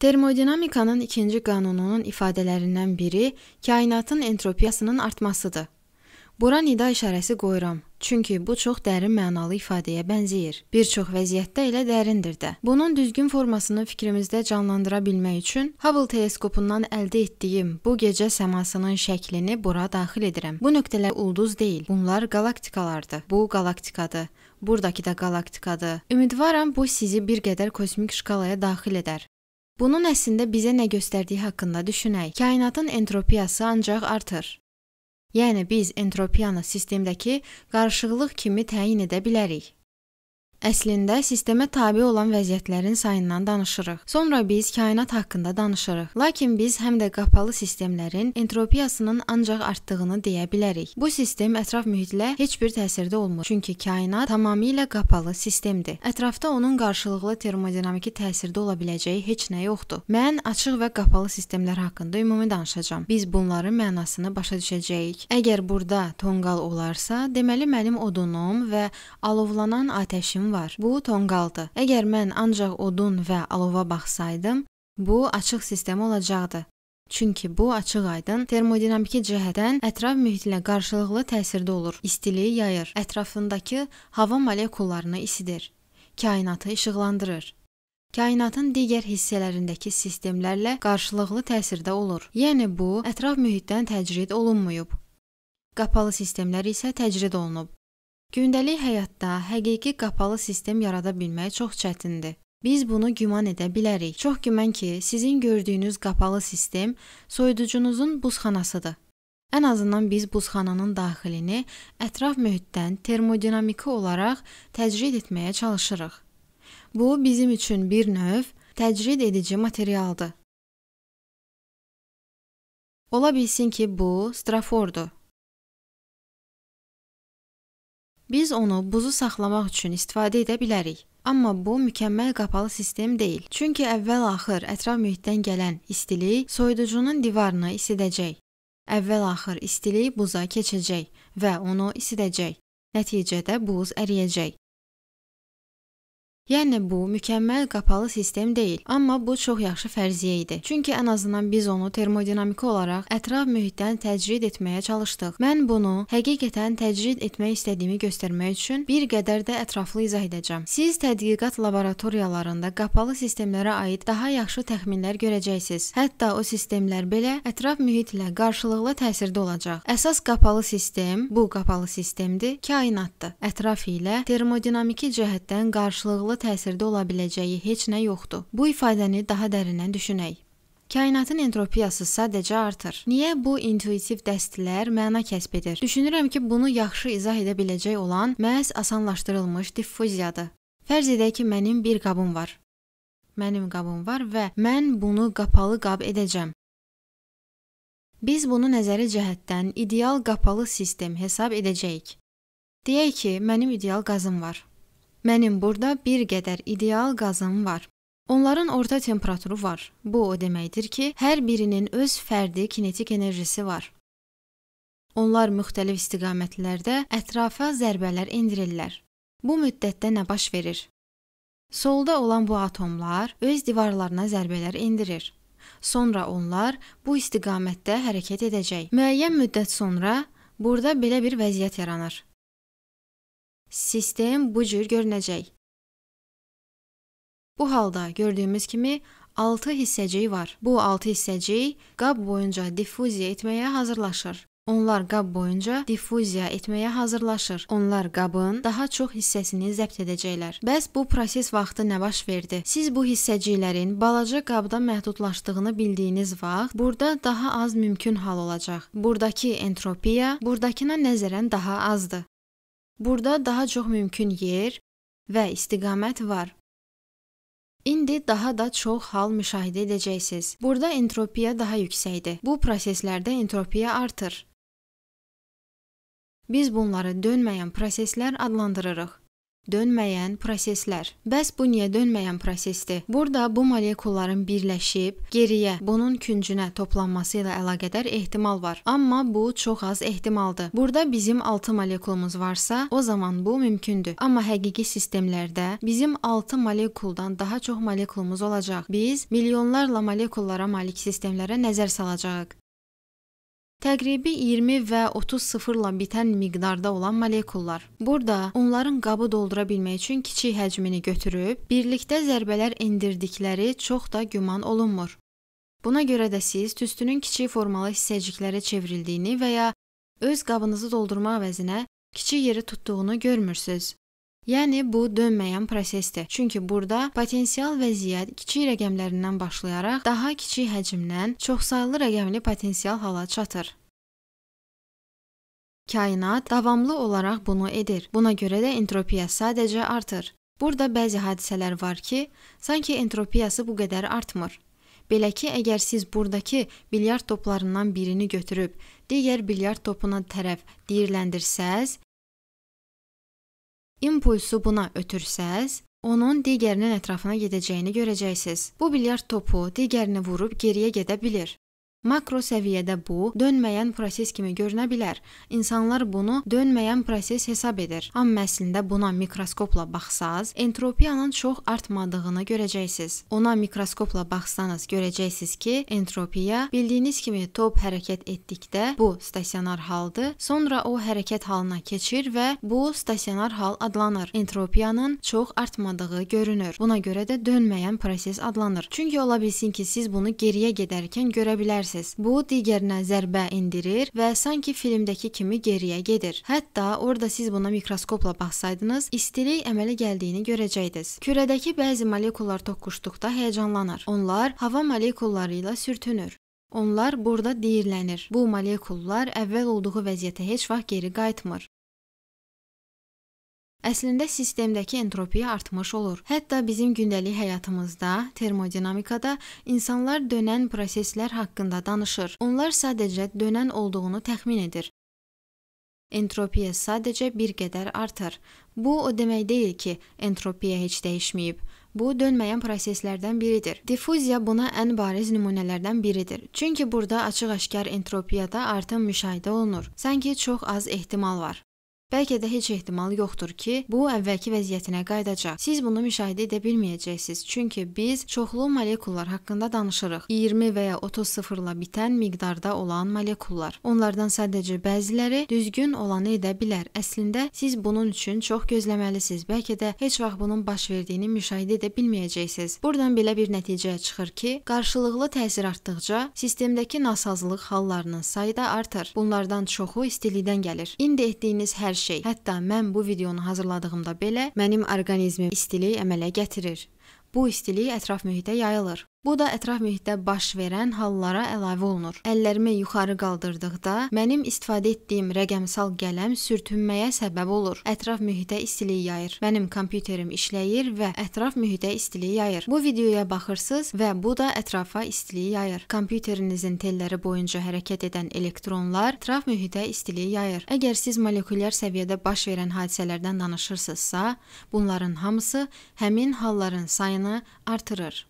Termodinamikanın ikinci qanununun ifadələrindən biri kainatın entropiyasının artmasıdır. Bura nida işarəsi qoyuram, çünki bu çox dərin mənalı ifadəyə bənzəyir. Bir çox vəziyyətdə elə dərindir də. Bunun düzgün formasını fikrimizdə canlandıra bilmək üçün Hubble teleskopundan əldə etdiyim bu gecə səmasının şəklini bura daxil edirəm. Bu nöqtələr ulduz deyil, bunlar qalaktikalardır. Bu qalaktikadır. Buradakı da qalaktikadır. Ümidvaram bu sizi bir qədər kosmik şkalaya daxil edər. Bunun əslində bizə nə göstərdiyi haqqında düşünək. Kainatın entropiyası ancaq artır. Yəni biz entropiyanı sistemdəki qarışıqlıq kimi təyin edə bilərik. Əslində sistemə tabe olan vəziyyətlərin sayından danışırıq. Sonra biz kainat haqqında danışırıq. Lakin biz həm də qapalı sistemlərin entropiyasının ancaq artdığını deyə bilərik. Bu sistem ətraf mühitlə heç bir təsirdə olmur, çünki kainat tamamilə qapalı sistemdir. Ətrafda onun qarşılıqlı termodinamiki təsirdə ola biləcəyi heç nə yoxdur. Mən açıq və qapalı sistemlər haqqında ümumi danışacağam. Biz bunların mənasını başa düşəcəyik. Əgər burada tonqal olarsa, deməli mənim odunum və alovlanan atəşim sistem var. Bu tonqaldır. Əgər mən ancaq odun və alova baxsaydım, bu açıq sistem olacaqdı. Çünki bu açıq-aydın termodinamiki cəhətdən ətraf mühitlə qarşılıqlı təsirdə olur. İstiliyi yayır, ətrafındakı hava molekullarını isidir, kainatı işıqlandırır. Kainatın digər hissələrindəki sistemlərlə qarşılıqlı təsirdə olur. Yəni bu ətraf mühitdən təcrid olunmayıb. Qapalı sistemlər isə təcrid olunub. Gündəlik həyatda həqiqi qapalı sistem yarada bilmək çox çətindir. Biz bunu güman edə bilərik. Çox güman ki, sizin gördüyünüz qapalı sistem soyuducunuzun buzxanasıdır. Ən azından biz buzxananın daxilini ətraf mühitdən termodinamiki olaraq təcrid etməyə çalışırıq. Bu bizim üçün bir növ təcrid edici materialdır. Ola bilsin ki, bu strafordur. Biz onu buzu saxlamaq üçün istifadə edə bilərik. Amma bu mükəmməl qapalı sistem deyil. Çünki əvvəl-axır ətraf mühitdən gələn istilik soyuducunun divarını isidəcək. Əvvəl-axır istilik buza keçəcək və onu isidəcək. Nəticədə buz əriyəcək. Yəni bu mükəmməl qapalı sistem deyil, amma bu çox yaxşı fərziyyə idi. Çünki ən azından biz onu termodinamiki olaraq ətraf mühitdən təcrid etməyə çalışdıq. Mən bunu həqiqətən təcrid etmək istədiyimi göstərmək üçün bir qədər də ətraflı izah edəcəm. Siz tədqiqat laboratoriyalarında qapalı sistemlərə aid daha yaxşı təxminlər görəcəksiniz. Hətta o sistemlər belə ətraf mühitlə qarşılıqlı təsirdə olacaq. Əsas qapalı sistem bu qapalı sistemdir, kainatdır. Ətraf ilə termodinamiki cəhətdən qarşılıqlı təsirdə ola biləcəyi heç nə yoxdur. Bu ifadəni daha dərindən düşünək. Kainatın entropiyası sadəcə artır. Niyə bu intuitiv dəstlər məna kəsb edir? Düşünürəm ki, bunu yaxşı izah edə biləcək olan məhz asanlaşdırılmış diffuziyadır. Fərz edək ki, mənim bir qabım var. Mənim qabım var və mən bunu qapalı qab edəcəm. Biz bunu nəzəri cəhətdən ideal qapalı sistem hesab edəcəyik. Deyək ki, mənim ideal qazım var. Mənim burada bir qədər ideal qazım var. Onların orta temperaturu var. Bu o deməkdir ki, hər birinin öz fərdi kinetik enerjisi var. Onlar müxtəlif istiqamətlərdə ətrafa zərbələr endirirlər. Bu müddətdə nə baş verir? Solda olan bu atomlar öz divarlarına zərbələr endirir. Sonra onlar bu istiqamətdə hərəkət edəcək. Müəyyən müddət sonra burada belə bir vəziyyət yaranır. Sistem bu cür görünəcək. Bu halda gördüyümüz kimi 6 hissəcik var. Bu 6 hissəcik qab boyunca diffuziya etməyə hazırlaşır. Onlar qab boyunca diffuziya etməyə hazırlaşır. Onlar qabın daha çox hissəsini zəbt edəcəklər. Bəs bu proses vaxtı nə baş verdi? Siz bu hissəciklərin balaca qabda məhdudlaşdığını bildiyiniz vaxt, burada daha az mümkün hal olacaq. Burdakı entropiya burdakına nəzərən daha azdır. Burada daha çox mümkün yer və istiqamət var. İndi daha da çox hal müşahidə edəcəksiniz. Burada entropiya daha yüksəkdir. Bu proseslərdə entropiya artır. Biz bunları dönməyən proseslər adlandırırıq. Dönməyən proseslər. Bəs bu niyə dönməyən prosesdir? Burada bu molekulların birləşib geriyə bunun küncünə toplanması ilə əlaqədar ehtimal var. Amma bu çox az ehtimaldır. Burada bizim 6 molekulumuz varsa, o zaman bu mümkündür. Amma həqiqi sistemlərdə bizim 6 molekuldan daha çox molekulumuz olacaq. Biz milyonlarla molekullara malik sistemlərə nəzər salacağıq. Təqribi 20 və 30 sıfırla bitən miqdarda olan molekullar. Burada onların qabı doldura bilmək üçün kiçik həcmini götürüb, birlikdə zərbələr endirdikləri çox da güman olunmur. Buna görə də siz tüstünün kiçik formalı hissəciklərə çevrildiyini və ya öz qabınızı doldurma əvəzinə kiçik yeri tutduğunu görmürsüz. Yəni bu dönməyən prosesdir. Çünki burada potensial vəziyyət kiçik rəqəmlərindən başlayaraq daha kiçik həcmdən çoxsaylı rəqəmli potensial hala çatır. Kainat davamlı olaraq bunu edir. Buna görə də entropiya sadəcə artır. Burada bəzi hadisələr var ki, sanki entropiyası bu qədər artmır. Belə ki, əgər siz burdakı bilyard toplarından birini götürüb digər bilyard topuna tərəf diyirləndirsəz, impulsu buna ötürsəz, onun digərinin ətrafına gedəcəyini görəcəksiniz. Bu bilyard topu digərini vurub geriyə gedə bilər. Makro səviyyədə bu dönməyən proses kimi görünə bilər. İnsanlar bunu dönməyən proses hesab edir. Amma əslində buna mikroskopla baxsaz, entropiyanın çox artmadığını görəcəksiniz. Ona mikroskopla baxsanız görəcəksiniz ki, entropiya bildiyiniz kimi top hərəkət etdikdə bu stasionar haldır. Sonra o hərəkət halına keçir və bu stasionar hal adlanır. Entropiyanın çox artmadığı görünür. Buna görə də dönməyən proses adlanır. Çünki ola bilsin ki, siz bunu geriyə gedərkən görə bilərsiniz bilməlisiniz. Bu digərinə zərbə endirir və sanki filmdəki kimi geriyə gedir. Hətta orada siz buna mikroskopla baxsaydınız, istilik əmələ gəldiyini görəcəydiniz. Kürədəki bəzi molekullar toqquşduqda həyəcanlanır. Onlar hava molekulları ilə sürtünür. Onlar burada diyirlənir. Bu molekullar əvvəl olduğu vəziyyətə heç vaxt geri qayıtmır. Əslində sistemdəki entropiya artmış olur. Hətta bizim gündəlik həyatımızda, termodinamikada insanlar dönən proseslər haqqında danışır. Onlar sadəcə dönən olduğunu təxmin edir. Entropiya sadəcə bir qədər artır. Bu o demək deyil ki, entropiya heç dəyişməyib. Bu dönməyən proseslərdən biridir. Diffuziya buna ən bariz nümunələrdən biridir. Çünki burada açıq-aşkar entropiyada artım müşahidə olunur. Sanki çox az ehtimal var. Bəlkə də heç ehtimal yoxdur ki, bu əvvəlki vəziyyətinə qayıdacaq. Siz bunu müşahidə edə bilməyəcəksiniz, çünki biz çoxlu molekullar haqqında danışırıq. 20 və ya 30 sıfırla bitən miqdarda olan molekullar. Onlardan sadəcə bəziləri düzgün olanı edə bilər. Əslində siz bunun üçün çox gözləməlisiniz. Bəlkə də heç vaxt bunun baş verdiyini müşahidə edə bilməyəcəksiniz. Burdan belə bir nəticəyə çıxır ki, qarşılıqlı təsir artdıqca sistemdəki nasazlıq hallarının sayı da artır. Bunlardan çoxu istilikdən gəlir. İndi etdiyiniz hər hər şey. Hətta mən bu videonu hazırladığımda belə mənim orqanizmim istilik əmələ gətirir. Bu istilik ətraf mühitə yayılır. Bu da ətraf mühitdə baş verən hallara əlavə olunur. Əllərimi yuxarı qaldırdıqda mənim istifadə etdiyim rəqəmsal qələm sürtünməyə səbəb olur. Ətraf mühitə istilik yayır. Mənim kompüterim işləyir və ətraf mühitə istilik yayır. Bu videoya baxırsınız və bu da ətrafa istilik yayır. Kompüterinizin telləri boyunca hərəkət edən elektronlar ətraf mühitə istilik yayır. Əgər siz molekulyar səviyyədə baş verən hadisələrdən danışırsınızsa, bunların hamısı həmin halların sayını artırır.